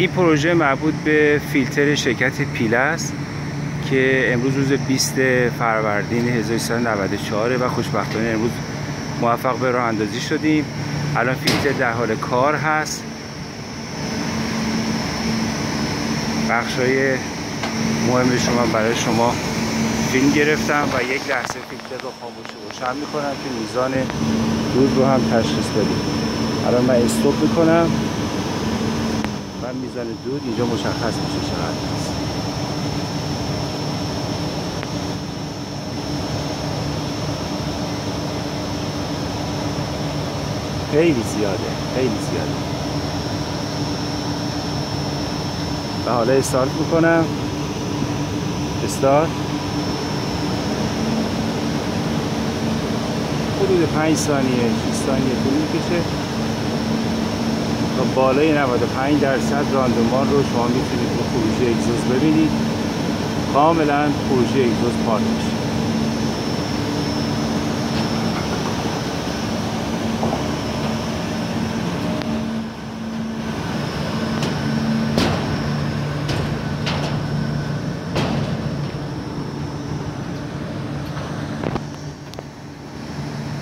این پروژه مربوط به فیلتر شرکت پیله است که امروز روز 20 فروردین 1394 و خوشبختانه امروز موفق به راه اندازی شدیم. الان فیلتر در حال کار هست. بخش های مهم شما برای شما فیلم گرفتم و یک لحظه فیلتر رو خاموش روشن می‌کنم که میزان دود رو هم تشخیص بدیم. الان من استوب می‌کنم. و میزان دود اینجا مشخص میشه چقدر هست. خیلی زیاده خیلی زیاده. و حالا استارت می‌کنم. استارت. حدود 5 ثانیه 6 ثانیه طول می‌کشه. تا بالای 95 درصد راندمان رو شما می‌تونید رو خروجی اگزوز ببینید. کاملا خروجی اگزوز پاک میشه.